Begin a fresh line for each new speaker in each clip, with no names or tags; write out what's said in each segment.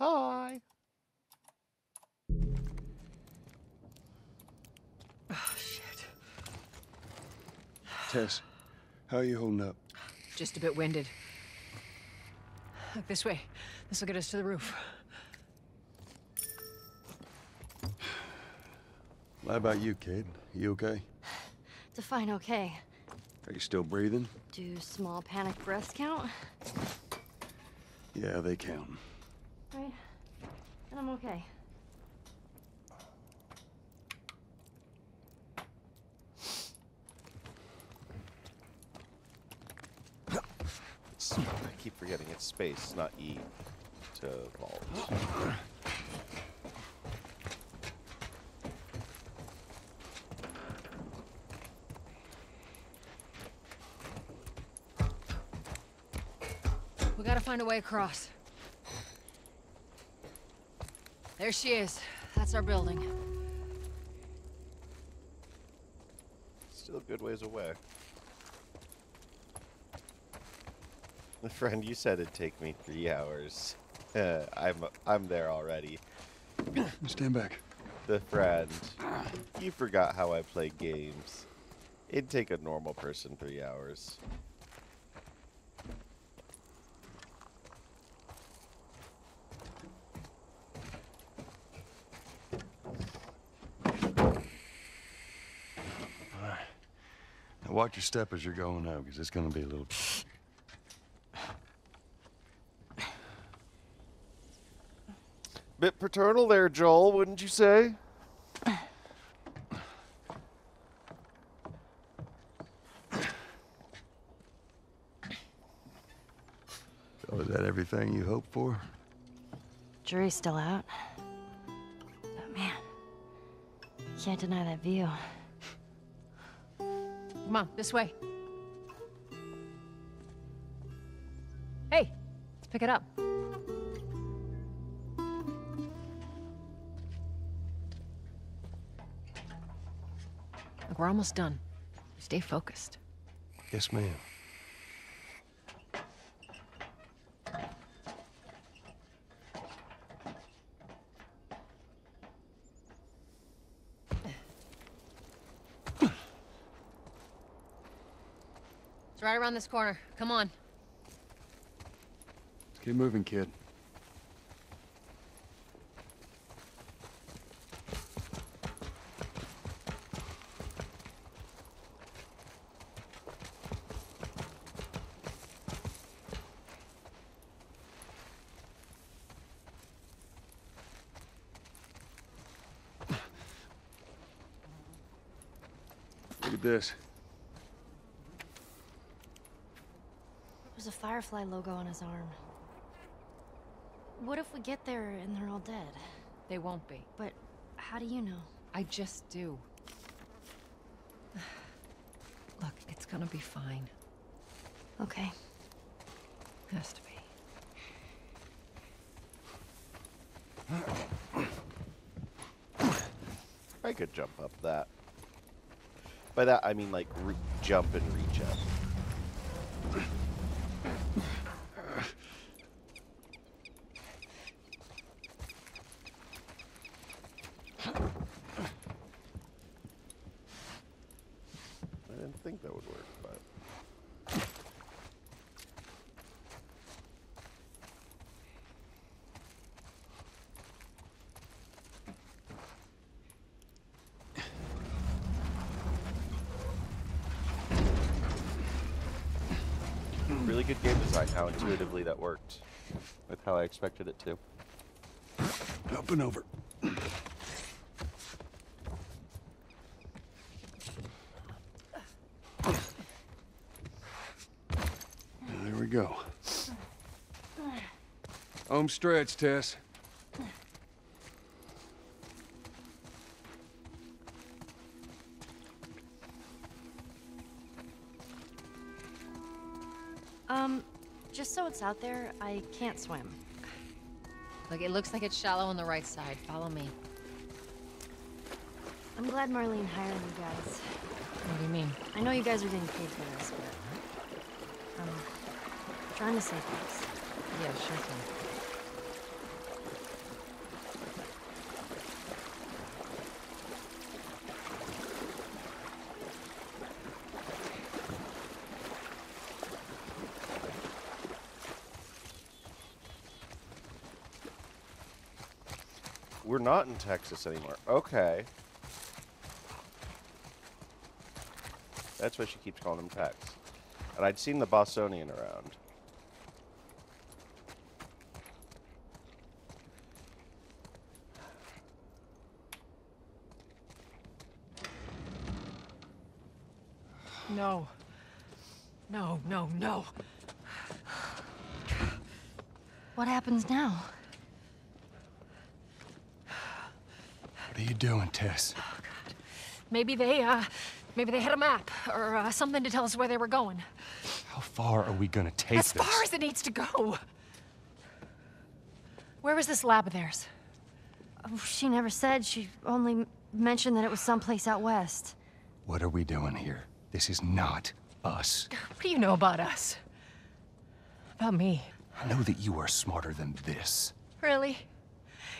Hi.
Oh, shit.
Tess, how are you holding up?
Just a bit winded. Look this way. This will get us to the roof.
How about you, kid? You okay?
Define okay.
Are you still breathing?
Do small panic breaths count?
Yeah, they count.
Right. And I'm okay.
I keep forgetting it's space, not E to vault.
We gotta find a way across. There she is. That's our building.
Still a good ways away. The friend, you said it'd take me three hours. Uh, I'm I'm there already.
Stand back.
The friend, you forgot how I play games. It'd take a normal person three hours.
Watch your step as you're going up, because it's going to be a little...
Bit paternal there, Joel, wouldn't you say?
So oh, is that everything you hoped for?
Jury's still out. But man, you can't deny that view.
Come on, this way. Hey, let's pick it up. Look, we're almost done. Stay focused.
Yes, ma'am.
Right around this corner. Come on.
Let's keep moving, kid. Look at this.
There's a Firefly logo on his arm. What if we get there and they're all dead?
They won't be.
But how do you know?
I just do. Look, it's gonna be fine.
Okay.
Has to be.
I could jump up that. By that, I mean like re- jump and reach up. I didn't think that would work, but really good game design. How intuitively that worked with how I expected it to.
Up and over. There we go. Home stretch, Tess.
Um, just so it's out there, I can't swim.
Look, it looks like it's shallow on the right side. Follow me.
I'm glad Marlene hired you guys.
What do you mean?
I know you guys are getting paid for this, but I'm trying to save lives.
Yeah, sure thing.
We're not in Texas anymore. Okay. That's why she keeps calling him Tex. And I'd seen the Bostonian around.
No. No, no, no.
What happens now?
What are you doing, Tess? Oh, God.
Maybe they, uh, maybe they had a map or uh, something to tell us where they were going.
How far are we gonna take
As
this?
far as it needs to go. Where was this lab of theirs?
Oh, she never said. She only mentioned that it was someplace out west.
What are we doing here? This is not us.
What do you know about us? About me?
I know that you are smarter than this.
Really?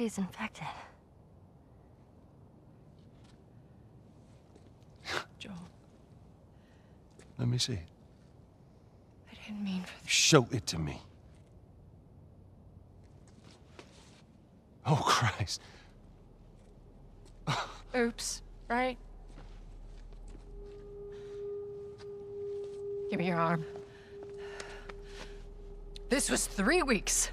She's infected.
Joel,
Let me see.
I didn't mean for
Show it to me. Oh, Christ.
Oops, right? Give me your arm. This was three weeks.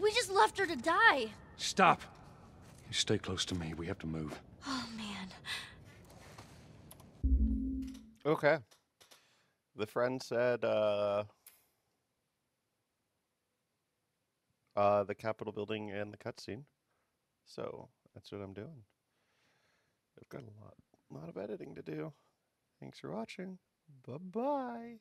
We just left her to die.
Stop. You stay close to me. We have to move.
Oh man.
Okay. The friend said, uh, uh, the Capitol building and the cutscene. So that's what I'm doing. I've got a lot, lot of editing to do. Thanks for watching. Bye bye.